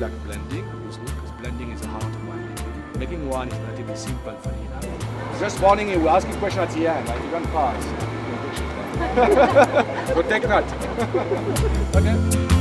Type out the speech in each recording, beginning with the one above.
like blending, obviously, because blending is a hard one. Making wine is relatively simple for Hina. Just warning you, we'll ask you a question at the end, like you can't pass. but take that. okay?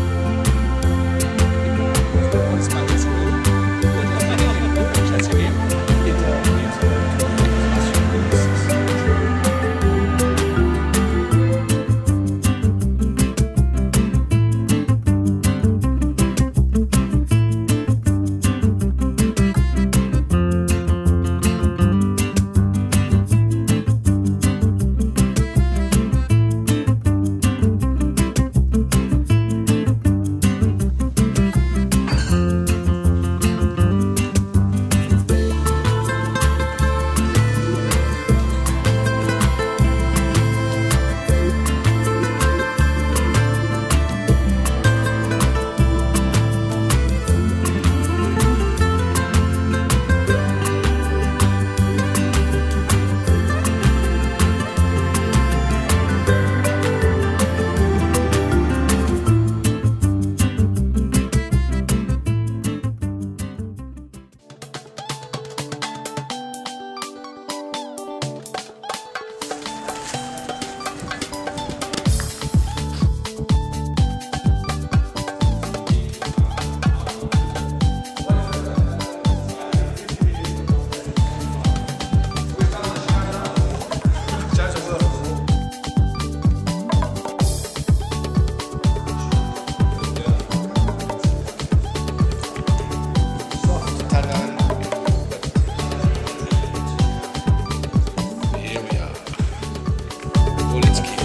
Wolinski.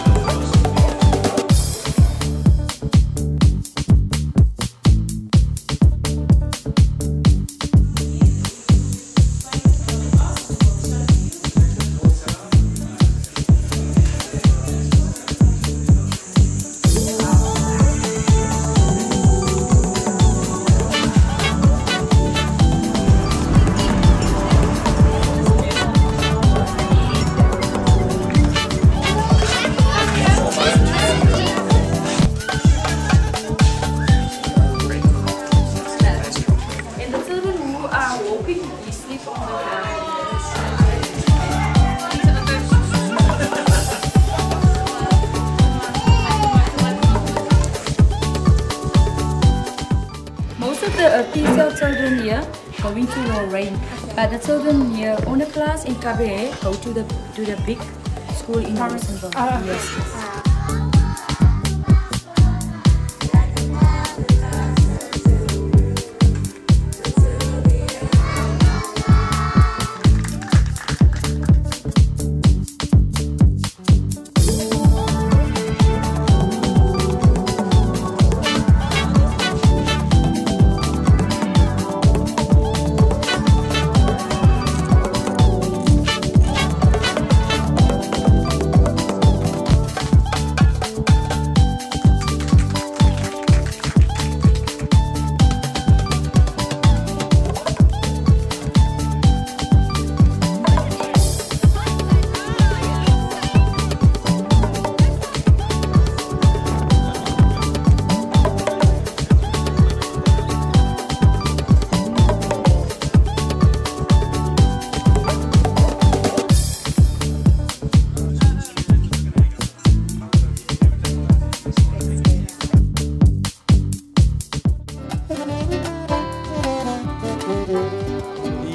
Children are walking easily from the ground. Most of the artisan children here going to Lorraine, but the children here on the class in Cabaret go to the to the big school in Luxembourg. Ah. yes. yes.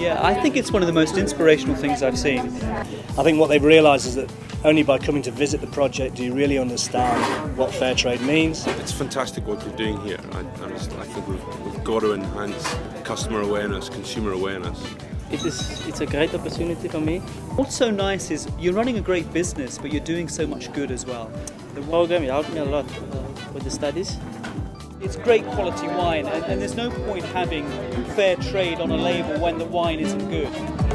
Yeah, I think it's one of the most inspirational things I've seen. I think what they've realised is that only by coming to visit the project do you really understand what fair trade means. It's fantastic what you're doing here. I, I, just, I think we've, we've got to enhance customer awareness, consumer awareness. It is it's a great opportunity for me. What's so nice is you're running a great business, but you're doing so much good as well. The program helped me a lot uh, with the studies. It's great quality wine, and, and there's no point having fair trade on a label when the wine isn't good.